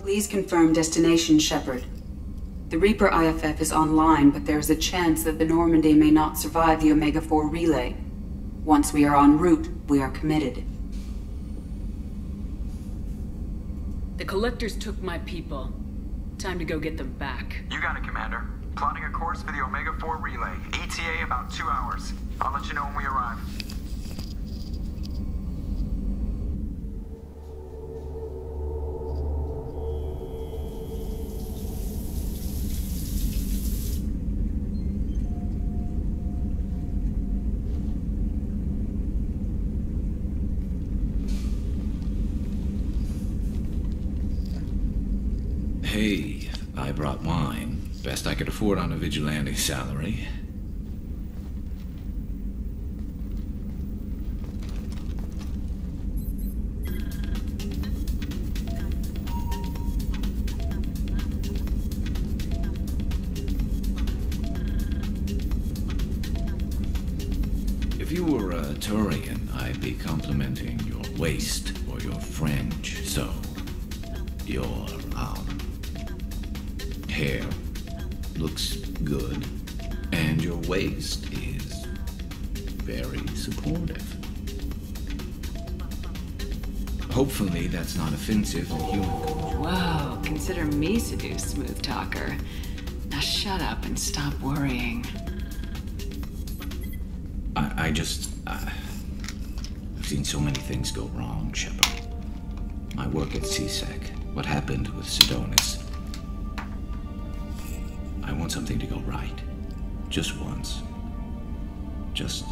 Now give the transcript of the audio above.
Please confirm destination, Shepard. The Reaper IFF is online, but there is a chance that the Normandy may not survive the Omega-4 relay. Once we are en route, we are committed. The Collectors took my people. Time to go get them back. You got it, Commander. Plotting a course for the Omega-4 relay. ETA about two hours. I'll let you know when we arrive. Hey, I brought wine. Best I could afford on a vigilante salary. If you were a Turian, I'd be complimenting your waist or your French, so your, um, hair looks good, and your waist is very supportive. Hopefully, that's not offensive in human. Whoa, consider me seduced, smooth talker. Now shut up and stop worrying. I, I just. Uh, I've seen so many things go wrong, Shepard. My work at CSEC, what happened with Sidonis. I want something to go right. Just once. Just